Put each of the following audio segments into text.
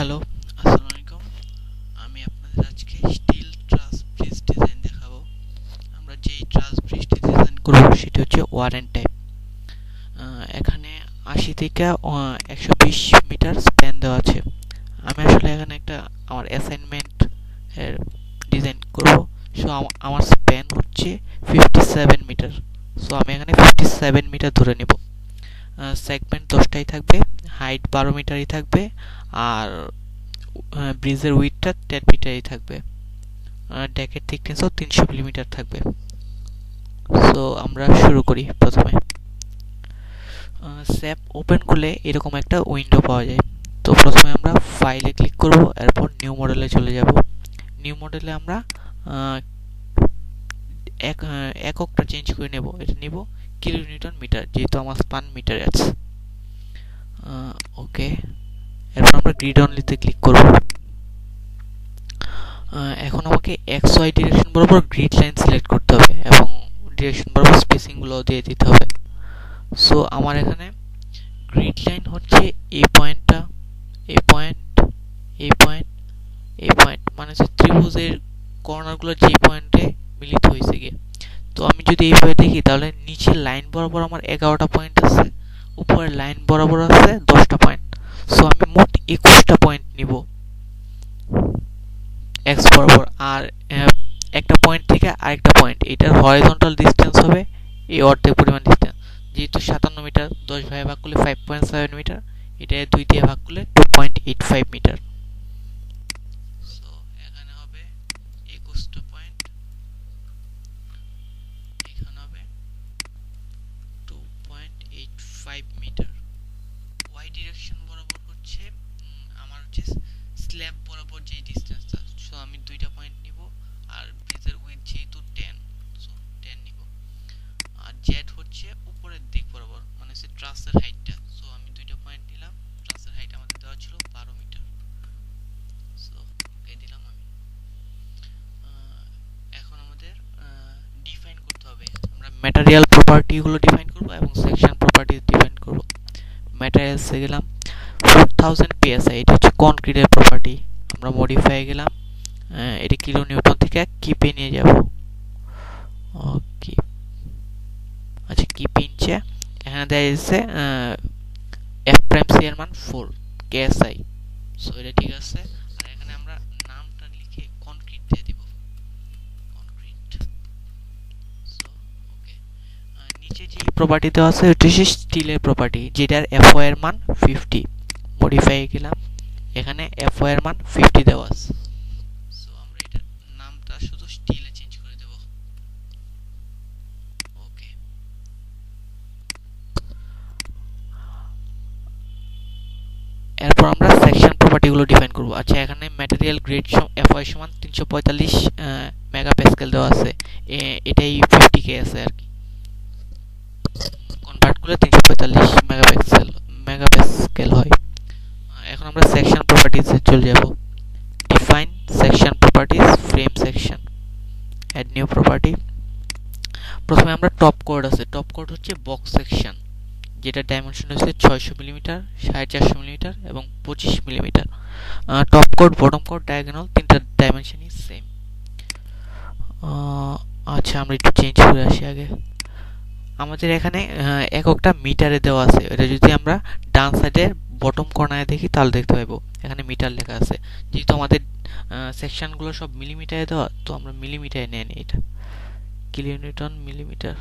Hello আসসালামু আলাইকুম আমি আপনাদের আজকে স্টিল ট্রাস ব্রিজ ডিজাইন দেখাবো। আমরা যেই ট্রাস ব্রিজটি ডিজাইন করব সেটি হচ্ছে ওয়ারেন টাইপ এখানে আশি থেকে একশো বিশ মিটার স্প্যান দেওয়া আছে। আমি আসলে এখানে একটা আমার অ্যাসাইনমেন্ট ডিজাইন করব। সো আমার স্প্যান হচ্ছে ফিফটি সেভেন মিটার সো আমি এখানে ফিফটি সেভেন মিটার ধরে নেব। সেগমেন্ট দশটাই থাকবে হাইট বারো মিটারই থাকবে, আর ব্রিজের উইথটা টেন মিটারই থাকবে। ডেকের থিকনেসও তিনশো মিলিমিটার থাকবে। সো আমরা শুরু করি প্রথমে। স্যাপ ওপেন করলে এরকম একটা উইন্ডো পাওয়া যায়। তো প্রথমে আমরা ফাইলে ক্লিক করব, এরপর নিউ মডেলে চলে যাব। নিউ মডেলে আমরা এক এককটা চেঞ্জ করে নেব। এটা নিব। কিলো নিউটন মিটার, যেহেতু আমার স্পান মিটার আছে। ওকে। এরপর আমরা গ্রিড অনলিতে ক্লিক করব। এখন আমাকে এক্স ওয়াই ডিরেকশন বরাবর গ্রিড লাইন সিলেক্ট করতে হবে এবং ডিরেকশন বরাবর স্পেসিংগুলো দিয়ে দিতে হবে। সো আমার এখানে গ্রিড লাইন হচ্ছে এই পয়েন্টটা এই পয়েন্ট এই পয়েন্ট এই পয়েন্ট মানে হচ্ছে ত্রিভুজের কর্নারগুলো যে পয়েন্টে মিলিত হয়েছে গিয়ে। তো আমি যদি এইভাবে দেখি, তাহলে নিচের লাইন বরাবর আমার এগারোটা পয়েন্ট আছে, উপরের লাইন বরাবর আছে দশটা পয়েন্ট সো আমি মোট একুশটা পয়েন্ট নিব। এক্স বরাবর। আর একটা পয়েন্ট থেকে আরেকটা পয়েন্ট এটার হরিজন্টাল ডিস্টেন্স হবে এই অর্ধেক পরিমাণ ডিস্টেন্স যেহেতু সাতান্ন মিটার, দশ ভাগে ভাগ করলে ফাইভ পয়েন্ট সেভেন মিটার এটা দুই দিয়ে ভাগ করলে two point eight five metre material প্রপার্টিগুলো define করব এবং সেকশন প্রপার্টি ডিফাইন করব। ম্যাটেরিয়ালসে গেলাম। ফোর থাউজেন্ড পিএসআই এটা হচ্ছে কনক্রিটের প্রপার্টি আমরা মডিফাই গেলাম। এটা কিলো নিউটন থেকে? কিপে নিয়ে যাব। ওকে আচ্ছা কিপে ইঞ্চে এখানে দেওয়া যাচ্ছে এফ প্রাইম সি এর মান ফোর কেএসআই সো এটা ঠিক আছে। যে প্রপার্টি দেওয়া আছে হচ্ছে স্টিলের প্রপার্টি যেটার এফও এর মান ফিফটি মডিফাই গেলাম এখানে এফও এর মান ফিফটি দেওয়া আছে। সো আমরা এটার নামটা শুধু স্টিলে চেঞ্জ করে দেব। ওকে এরপর আমরা সেকশন প্রপার্টিগুলো ডিফাইন করব। আচ্ছা এখানে ম্যাটেরিয়াল গ্রেড এফআই সমান তিনশো পঁয়তাল্লিশ মেগা প্যাসকেল দেওয়া আছে। এটাই ফিফটি কে আছে আর কি। কনভার্ট করলে তিনশো পঁয়তাল্লিশ মেগা প্যাক্সেল মেগা প্যাসকেল হয় এখন আমরা সেকশন প্রপার্টিজে চলে যাব। Define section properties frame section add new property প্রথমে আমরা টপ কোড আছে। টপ কোড হচ্ছে বক্স সেকশন যেটা ডাইমেনশন হচ্ছে ছয়শো মিলিমিটার সাড়ে চারশো মিলিমিটার এবং পঁচিশ মিলিমিটার top code bottom code diagonal তিনটা ডাইমেনশনই সেম আচ্ছা আমরা একটু চেঞ্জ করে আসি আগে। আমাদের এখানে এককটা মিটারে দেওয়া আছে। এটা যদি আমরা ডান সাইডের বটম কর্নারে দেখি, তাহলে দেখতে পাবো এখানে মিটার লেখা আছে। যেহেতু আমাদের সেকশনগুলো সব মিলিমিটারে দেওয়া, তো আমরা মিলিমিটারে নিয়ে নিই এটা। কিলোমিটার মিলিমিটার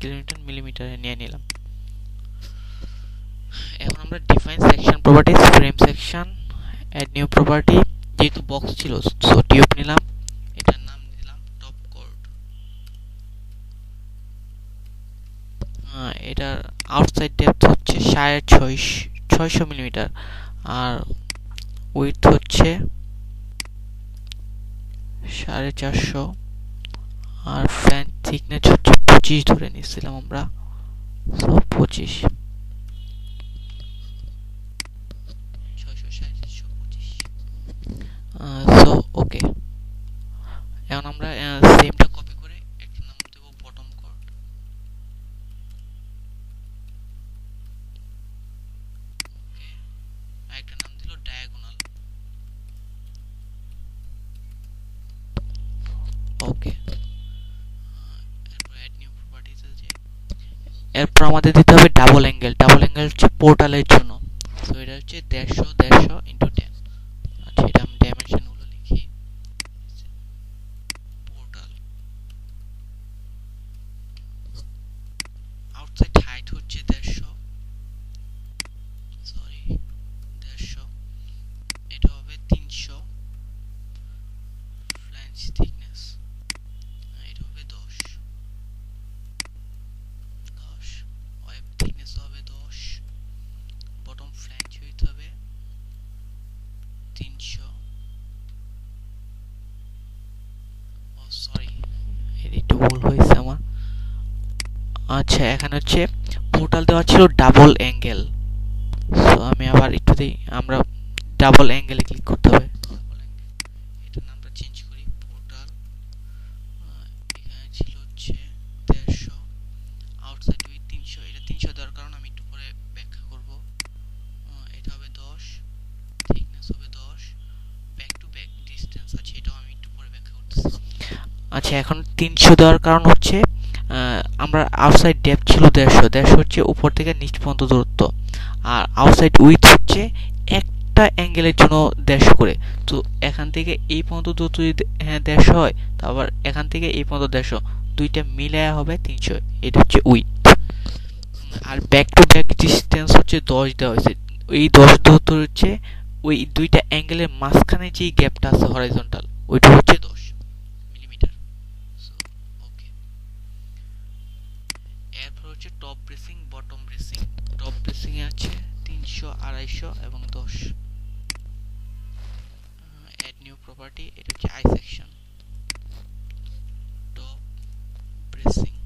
কিলোমিটার মিলিমিটারে নিয়ে নিলাম। এখন আমরা define section properties frame section add new property যেহেতু বক্স ছিল সো টিউব নিলাম। এটার আউটসাইড ডেপথ হচ্ছে সাড়ে ছয়শো ছয়শো মিলিমিটার আর উইথ হচ্ছে সাড়ে চারশো, আর ফ্যান থিকনেস হচ্ছে পঁচিশ ধরে নিচ্ছিলাম আমরা সো পঁচিশ। সো ওকে এখন আমরা সেমটা এরপর আমাদের দিতে হবে ডাবল অ্যাঙ্গেল ডাবল অ্যাঙ্গেল হচ্ছে পোর্টালের জন্য। তো এটা হচ্ছে দেড়শো দেড়শো ইন্টু তিনশো? ও সরি এডিট ভুল হয়েছে আমার। আচ্ছা এখানে হচ্ছে পোর্টাল দেওয়া ছিল ডাবল অ্যাঙ্গেল সো আমি আবার একটু দিই, আমরা ডাবল অ্যাঙ্গেলে ক্লিক করতে হবে। তিনশো দেওয়ার কারণ হচ্ছে আমরা আউটসাইড ডেপথ ছিল দেড়শো দেড়শো হচ্ছে উপর থেকে নিচ পর্যন্ত দূরত্ব। আর আউটসাইড উইথ হচ্ছে একটা অ্যাঙ্গেলের জন্য দেড়শো করে। তো এখান থেকে এই পর্যন্ত দূরত্ব যদি হ্যাঁ দেড়শো হয় তারপর এখান থেকে এই পর্যন্ত দেড়শো। দুইটা মিলায়া হবে তিনশো, এটা হচ্ছে উইথ আর ব্যাক টু ব্যাক ডিস্টেন্স হচ্ছে দশ দেওয়া হয়েছে। এই দশ দূরত্ব হচ্ছে ওই দুইটা অ্যাঙ্গেলের মাঝখানে যে গ্যাপটা আছে হরাইজন্টাল ওইটা হচ্ছে দশ। এ আছে তিনশো, আড়াইশো এবং দশ। অ্যাড নিউ প্রপার্টি এটা হচ্ছে I section top bracing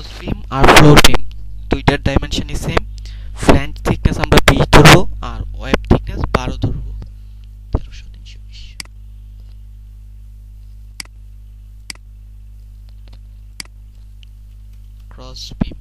cross beam R floor beam দুইটার ডাইমেনশনই সেম ফ্ল্যাঞ্জ থিকনেস আমরা বিশ ধরবো আর ওয়েব থিকনেস বারো ধরবো। তেরোশো ক্রস বিম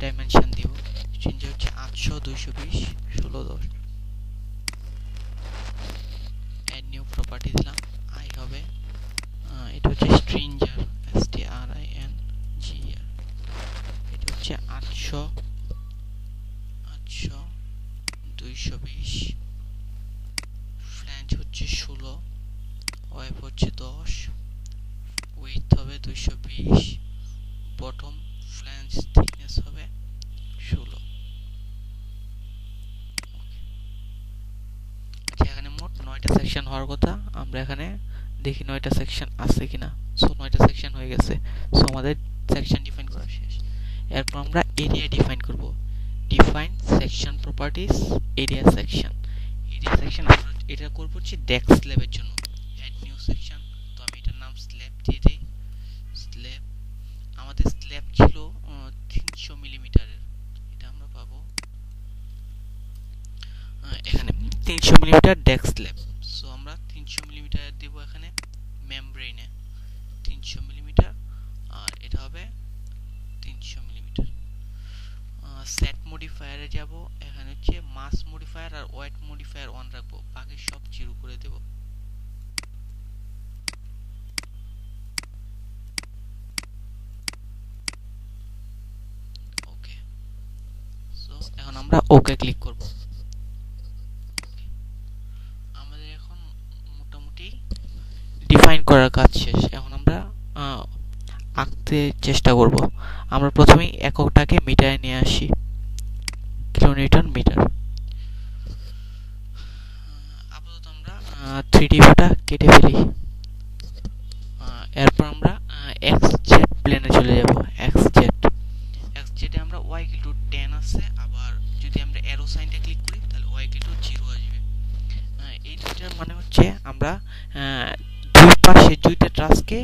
ডাইমেনশন দিব। স্ট্রিঞ্জার হচ্ছে আটশো দুইশো বিশ। হওয়ার কথা, আমরা এখানে দেখি নয়টা সেকশন আছে কিনা। সো নয়টা সেকশন হয়ে গেছে। সো আমাদের সেকশন ডিফাইন করা শেষ। এরপর আমরা এরিয়া ডিফাইন করব। Define section properties area section area section এটা করব হচ্ছে ডেস্ক স্ল্যাবের জন্য। অ্যাড নিউ সেকশন তো আমি এটার নাম স্ল্যাব দিয়ে দিই। স্ল্যাব আমাদের স্ল্যাব ছিল তিনশো মিলিমিটারের এটা আমরা পাবো। এখানে তিনশো মিলিমিটার ডেস্ক স্ল্যাব মডিফায়ারে যাব, এখানে হচ্ছে মাস মডিফায়ার আর ওয়েট মডিফায়ার অন রাখব, বাকি সব জিরো করে দেব। ওকে সো এখন আমরা ওকে ক্লিক করব। আমাদের এখন মোটামুটি ডিফাইন করার কাজ শেষ। এখন আমরা আঁকতে চেষ্টা করব। আমরা প্রথমেই এককটাকে মিটায় নিয়ে আসি। Kilometre metre. আপাতত আমরা থ্রি ডি ভিউটা কেটে ফেলি। এরপর আমরা এক্স জেড প্লেনে চলে যাব এক্স জেড এক্স জেডে আমরা ওয়াই টু টেন আছে, আবার যদি আমরা অ্যারো সাইনটা ক্লিক করি, তাহলে ওয়াই টু জিরো আসবে। এই দুইটার মানে হচ্ছে আমরা দুই পাশে দুইটা ট্রাসকে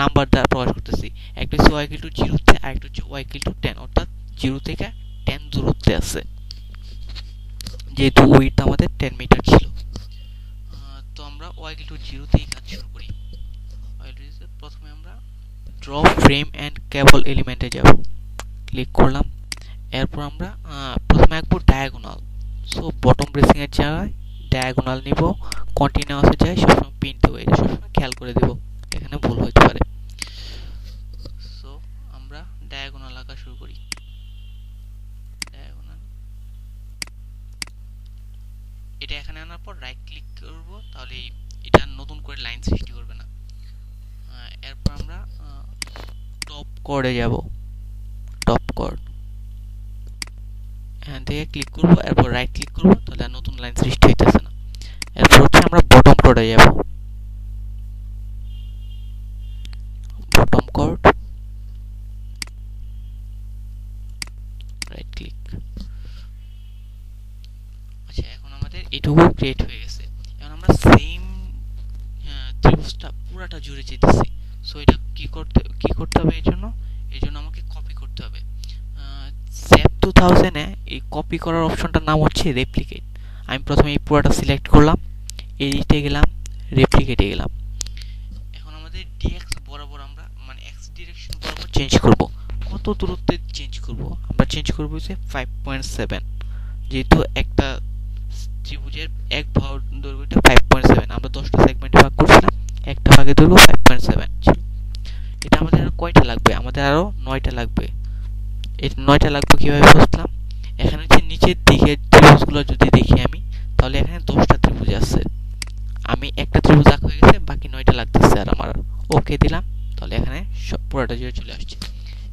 নাম্বার দ্বারা প্রকাশ করতেছি। একটা হচ্ছে ওয়াই টু জিরোতে আর একটা হচ্ছে ওয়াই টু টেন অর্থাৎ জিরো থেকে টেন দূরত্বে আছে। যেহেতু উইথ আমাদের টেন মিটার ছিল। তো আমরা ওয়াই টু জিরোতেই কাজ শুরু করি। প্রথমে আমরা ড্র ফ্রেম অ্যান্ড কেবল এলিমেন্টে যাব। ক্লিক করলাম। এরপর আমরা প্রথমে আঁকবো ডায়াগোনাল সো বটম ব্রেসিং এর জায়গায় ডায়াগোনাল নিব। কন্টিনিউয়াসে যাই, সবসময় পিনতে হবে এটা সবসময় খেয়াল করে দেব। এখানে ভুল হতে পারে। সো আমরা ডায়াগোনাল আঁকা শুরু করি ডায়াগোনাল এটা এখানে আনার পর রাইট ক্লিক করব, তাহলে এটা নতুন করে লাইন সৃষ্টি করবে না। এরপর আমরা টপ কর্ডে যাব। টপ কর্ড এখান থেকে ক্লিক করব, এরপর রাইট ক্লিক করব, তাহলে নতুন লাইন সৃষ্টি হইতেছে না। এরপর হচ্ছে আমরা বটম কর্ডে যাব। এটুকু ক্রিয়েট হয়ে গেছে। এখন আমরা সেম ত্রিভুজটা পুরাটা জুড়ে যেতেছি। সো এটা কি করতে কি করতে হবে এর জন্য? এর জন্য আমাকে কপি করতে হবে। স্যাপ টু থাউজেন্ডে এই কপি করার অপশনটার নাম হচ্ছে রেপ্লিকেট আমি প্রথমে এই পুরাটা সিলেক্ট করলাম এডিটে গেলাম রেপ্লিকেটে গেলাম। এখন আমাদের ডিএক্স বরাবর আমরা মানে এক্স ডিরেকশন বরাবর চেঞ্জ করব। কত দূরত্বে চেঞ্জ করব? আমরা চেঞ্জ করব যে ফাইভ পয়েন্ট সেভেন যেহেতু একটা ত্রিভুজের এক ভাগ দৈর্ঘ্যটা ফাইভ পয়েন্ট সেভেন আমরা দশটা সেগমেন্টে ভাগ করছিলাম একটা ভাগের দৈর্ঘ্য ফাইভ পয়েন্ট সেভেন এটা আমাদের আরও কয়টা লাগবে? আমাদের আরও নয়টা লাগবে। এই নয়টা লাগবে কীভাবে বুঝলাম এখানে হচ্ছে নিচের দিকে ত্রিভুজগুলো যদি দেখি আমি, তাহলে এখানে দশটা ত্রিভুজ আছে। আমি একটা ত্রিভুজ আঁকা হয়ে গেছে, বাকি নয়টা লাগতেছে আর আমার। ওকে দিলাম, তাহলে এখানে সব পুরোটা জুড়ে চলে আসছে।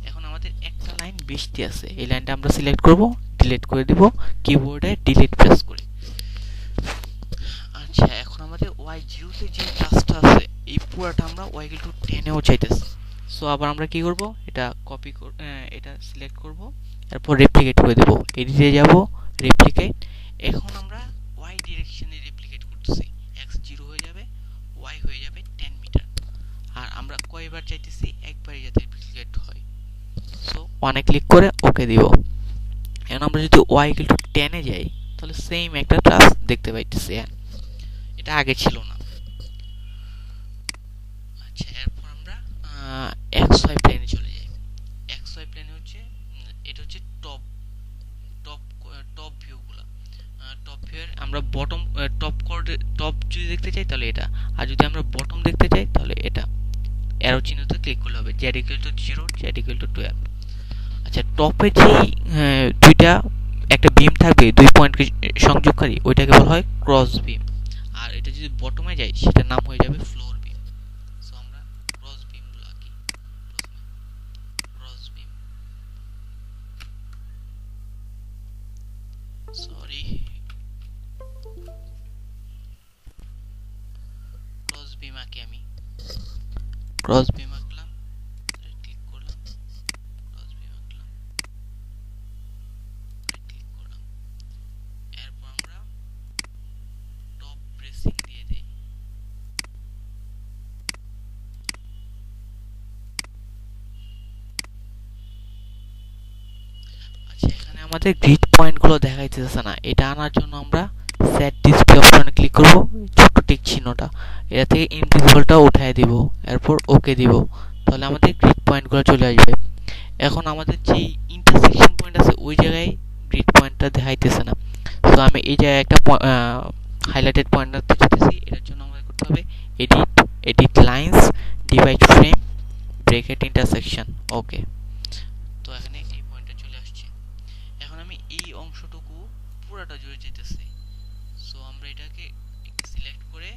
এখন আমাদের একটা লাইন বৃষ্টি আছে। এই লাইনটা আমরা সিলেক্ট করব ডিলিট করে দিব কিবোর্ডে ডিলিট প্রেস করে। আমাদের ওয়াই জিরোতে যে কাজটা আছে, এই পুরাটা আমরা ওয়াই টু টেনেও চাইতেছি। সো আবার আমরা কি করব? এটা কপি এটা সিলেক্ট করব, এরপর রেপ্লিকেট করে দেব। এডিটে যাব রেপ্লিকেট এখন আমরা ওয়াই ডিরেকশনে রেপ্লিকেট করতেছি। এক্স জিরো হয়ে যাবে ওয়াই হয়ে যাবে টেন মিটার আর আমরা কয়বার চাইতেছি? একবারই যাতে রেপ্লিকেট হয়। সো ওয়ানে ক্লিক করে ওকে দিব। এখন আমরা যদি ওয়াই টু টেনে যাই, তাহলে সেম একটা ট্রাস দেখতে পাইতেছি। হ্যাঁ এটা আগে ছিল না। আচ্ছা এরপর আমরা এক্স ওয়াই প্লেনে চলে যাই। এক্স ওয়াই প্লেনে হচ্ছে, এটা হচ্ছে টপ টপ টপ ভিউগুলো টপ ভিউয়ের আমরা বটম টপ কোড টপ যদি দেখতে চাই তাহলে এটা। আর যদি আমরা বটম দেখতে চাই তাহলে এটা। অ্যারো চিহ্নতে ক্লিক করলে হবে। Z equal to zero Z equal to twelve আচ্ছা টপে যে দুইটা, একটা বিম থাকবে, দুই পয়েন্টকে সংযোগকারী, ওইটাকে বলা হয় ক্রস বিম আর এটা যদি বটমে যায়, সেটার নাম হয়ে যাবে ফ্লোর বিম সো আমরা ক্রস বিমগুলো আঁকি। Cross beam sorry cross beam আঁকি আমি। ক্রস বিম আমাদের গ্রিড পয়েন্টগুলো দেখাইতেছে না। এটা আনার জন্য আমরা সেট ডিসপ্লে অপশনে ক্লিক করব ছোট্ট টিক চিহ্নটা। এটা থেকে ইনভিজিবলটা উঠায় দিব, এরপর ওকে দিব। তাহলে আমাদের গ্রিড পয়েন্টগুলো চলে আসবে। এখন আমাদের যে ইন্টারসেকশন পয়েন্ট আছে, ওই জায়গায় গ্রিড পয়েন্টটা দেখাইতেছে না। তো আমি এই জায়গায় একটা হাইলাইটেড পয়েন্ট রাখতে চাইতেছি এটার জন্য আমাদের করতে হবে edit edit lines divide frame break at intersection okay তো এখানে এই পয়েন্টটা চলে আসছে এখন আমি এই অংশটুকু পুরোটা জুড়ে যেতেছে। সো আমরা এটাকে সিলেক্ট করে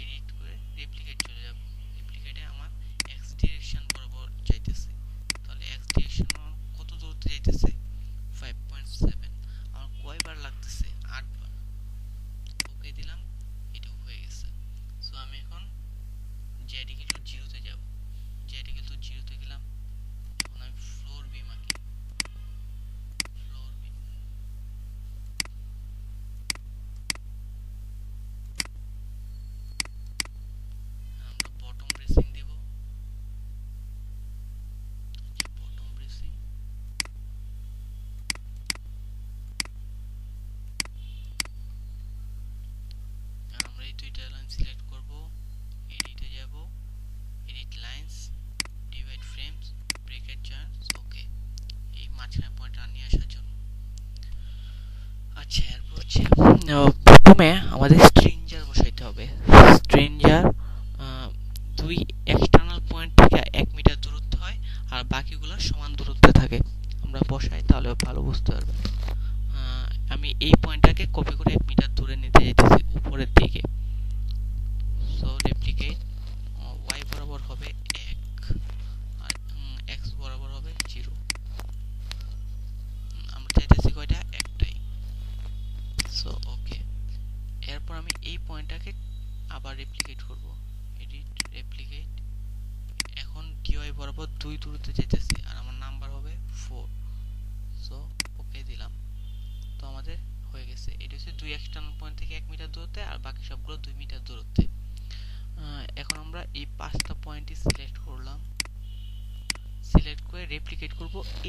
এডিট করে রেপ্লিকেট চলে যাব রেপ্লিকেটে আমার এক্স ডিরেকশন বরাবর যাইতেছে তাহলে এক্স ডিরেকশন কত দূরত্বে যাইতেছে ফাইভ পয়েন্ট সেভেন আমার কয়বার লাগতেছে আটবার ওকে দিলাম এটাও হয়ে গেছে সো আমি এখন জেডিকে টু জিরোতে যাব জেডিকে টু জিরোতে গেলাম এখন আমি ফ্লোর বিম আঁকি ফ্লোর বিম আমরা বটম ব্রেসিং দিব বটম ব্রেসিং আমরা এই দুইটা লাইন সিলেক্ট করব এডিটে যাব edit lines divide frames break at charts okay এই মাঝখানে পয়েন্টটা নিয়ে আসার জন্য আচ্ছা এরপর হচ্ছে প্রথমে আমাদের স্ট্রিঞ্জার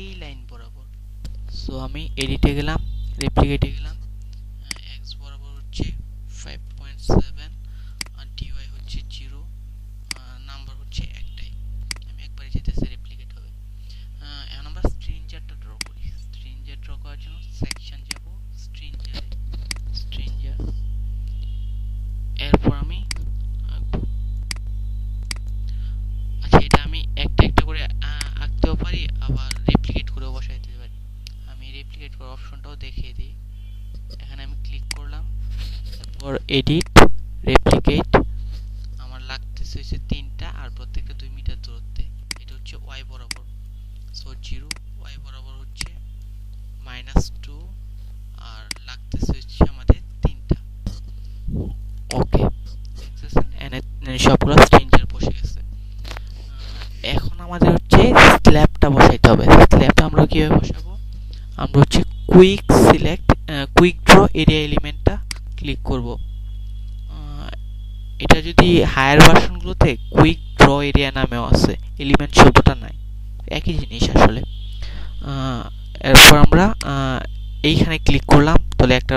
এই লাইন বরাবর। সো আমি এডিটে গেলাম রেপ্লিকেটে গেলাম। এক্স বরাবর হচ্ছে five point seven edit replicate আমার লাগতেছে হচ্ছে তিনটা আর প্রত্যেকটা দুই মিটার দূরত্বে। এটা হচ্ছে ওয়াই বরাবর। সো জিরো ওয়াই বরাবর হচ্ছে মাইনাস টু আর লাগতেছে হচ্ছে আমাদের তিনটা। ওকে সবগুলো স্ট্রেঞ্জার বসে গেছে। এখন আমাদের হচ্ছে স্ল্যাবটা বসাইতে হবে। স্ল্যাবটা আমরা কীভাবে বসাবো? আমরা হচ্ছে quick select quick draw area এলিমেন্টটা click করব। এটা যদি হায়ার ভার্সনগুলোতে কুইক ড্র এরিয়া নামেও আছে এলিমেন্ট শব্দটা নাই, একই জিনিস আসলে। এরপর আমরা এইখানে ক্লিক করলাম, তাহলে একটা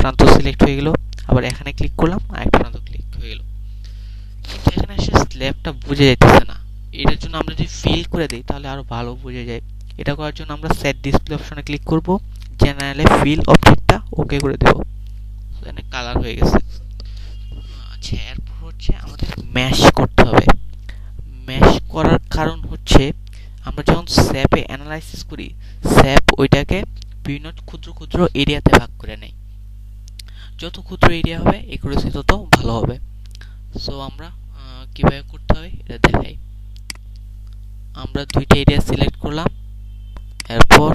প্রান্ত সিলেক্ট হয়ে গেল, আবার এখানে ক্লিক করলাম, আর একটা প্রান্ত ক্লিক হয়ে গেল। কিন্তু এখানে আসলে স্ল্যাবটা বুঝে যাইতেছে না। এটার জন্য আমরা যদি ফিল করে দিই, তাহলে আরও ভালো বুঝে যায়। এটা করার জন্য আমরা সেট ডিসপ্লে অপশনে ক্লিক করব জেনারেলে ফিল অবজেক্টটা ওকে করে দেব। এখানে কালার হয়ে গেছে। ম্যাশ করতে হবে। ম্যাশ করার কারণ হচ্ছে, আমরা যখন স্যাপে অ্যানালাইসিস করি স্যাপ ওইটাকে বিভিন্ন ক্ষুদ্র ক্ষুদ্র এরিয়াতে ভাগ করে নেয়। যত ক্ষুদ্র এরিয়া হবে একুরেসি তত ভালো হবে। সো আমরা কীভাবে করতে হবে, এটা দেখাই। আমরা দুইটা এরিয়া সিলেক্ট করলাম। এরপর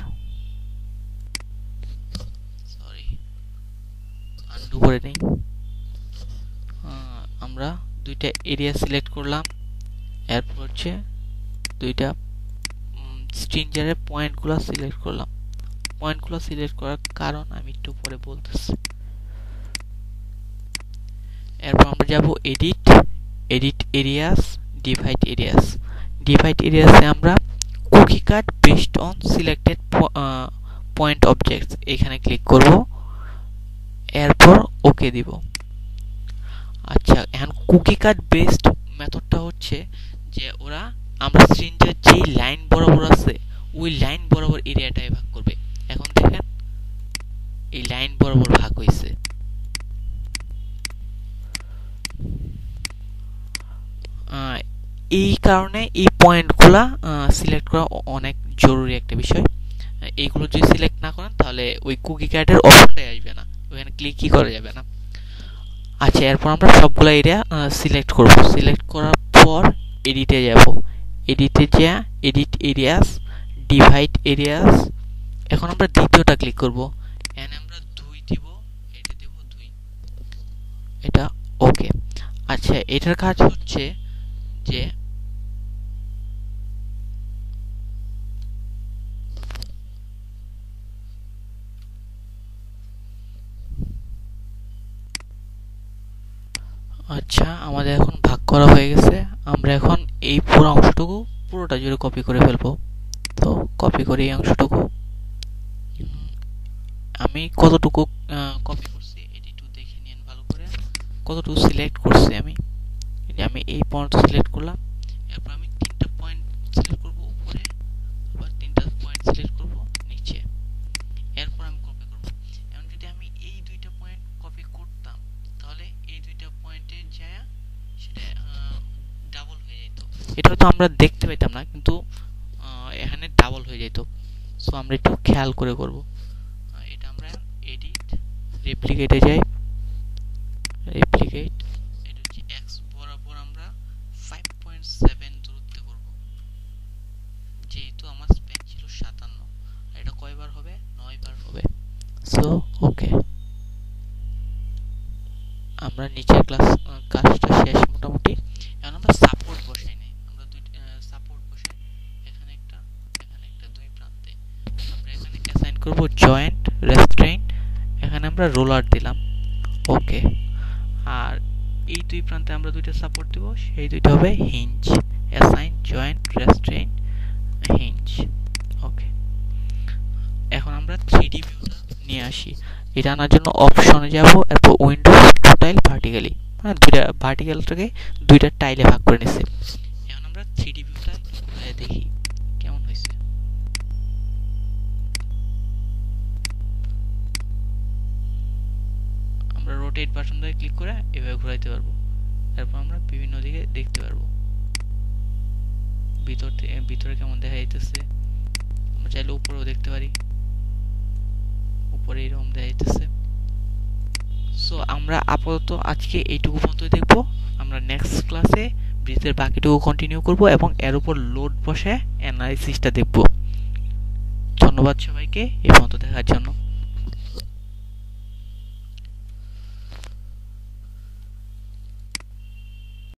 সরি করে নেই। আমরা দুইটা এরিয়া সিলেক্ট করলাম। এরপর হচ্ছে দুইটা স্ট্রিঞ্জারের পয়েন্টগুলো সিলেক্ট করলাম। পয়েন্টগুলো সিলেক্ট করার কারণ আমি একটু পরে বলতেছি। এরপর আমরা যাব edit edit areas divide areas divide এরিয়াসে আমরা cookie cut based on selected point objects এখানে ক্লিক করব। এরপর ওকে দিব। আচ্ছা এখন কুকি কাট বেসড মেথডটা হচ্ছে যে ওরা আমরা স্ক্রিনটার যেই লাইন বরাবর আছে, ওই লাইন বরাবর এরিয়াটাই ভাগ করবে। এখন দেখেন, এই লাইন বরাবর ভাগ হয়েছে এই কারণে এই পয়েন্টগুলা সিলেক্ট করা অনেক জরুরি একটা বিষয়। এইগুলো যদি সিলেক্ট না করেন, তাহলে ওই কুকি কার্ডের অপশনটাই আসবে না। ওখানে ক্লিকই করা যাবে না। আচ্ছা এরপর আমরা সবগুলো এরিয়া সিলেক্ট করব। সিলেক্ট করার পর এডিটে যাব। এডিটে যা এডিট এরিয়াস ডিভাইড এরিয়াস এখন আমরা দ্বিতীয়টা ক্লিক করব। এন আমরা দুই দিব, এটা দেব দুই। এটা ওকে আচ্ছা এটার কাজ হচ্ছে যে আচ্ছা আমাদের এখন ভাগ করা হয়ে গেছে। আমরা এখন এই পুরো অংশটুকু পুরোটা জুড়ে কপি করে ফেলব। তো কপি করে এই অংশটুকু। আমি কতটুকু কপি করছি এটি একটু দেখে নিন ভালো করে। কতটুকু সিলেক্ট করছি আমি? আমি এই পয়েন্ট সিলেক্ট করলাম। এরপর আমি তিনটা পয়েন্ট সিলেক্ট করব উপরে। আবার তিনটা পয়েন্ট সিলেক্ট এটা তো আমরা দেখতে পেতাম না, কিন্তু এখানে ডাবল হয়ে যেত সো আমরা একটু খেয়াল করে করব। এটা আমরা এডিট রেপ্লিকেটে যাই। রেপ্লিকেট এটা হচ্ছে এক্স বরাবর আমরা 5.7 দূরত্বে করব। যেহেতু আমার স্প্যান ছিল 57 এটা কয়বার হবে? 9 বার হবে। সো ওকে আমরা নিচের ক্লাস কাজটা জয়েন্ট রেস্ট্রেইন এখানে আমরা রোলার দিলাম। ওকে আর এই দুই প্রান্তে আমরা দুইটা সাপোর্ট দিব, সেই দুইটা হবে hinge assign joint restraint hinge okay এখন আমরা থ্রি ডি ভিউটা নিয়ে আসি। এটা আনার জন্য অপশনে যাব, এরপর উইন্ডোজ টু টাইল ভার্টিক্যালি মানে দুইটা ভার্টিক্যালটাকে দুইটা টাইলে ভাগ করে নিচ্ছে এখন আমরা থ্রি ডি ভিউটা দেখি কেমন হয়েছে আমরা রোটেট বাটন দিয়ে ক্লিক করে এভাবে ঘোরাইতে পারব। তারপর আমরা বিভিন্ন দিকে দেখতে পারব। ভিতর ভিতরে কেমন দেখা যাইতেছে? আমরা চাইলে উপরেও দেখতে পারি। উপরে এরকম দেখা যাইতেছে। সো আমরা আপাতত আজকে এইটুকু পর্যন্ত দেখব। আমরা নেক্সট ক্লাসে ব্রিজের বাকিটুকু কন্টিনিউ করব এবং এর উপর লোড বসে অ্যানালাইসিসটা দেখব। ধন্যবাদ সবাইকে, এই পর্যন্ত দেখার জন্য।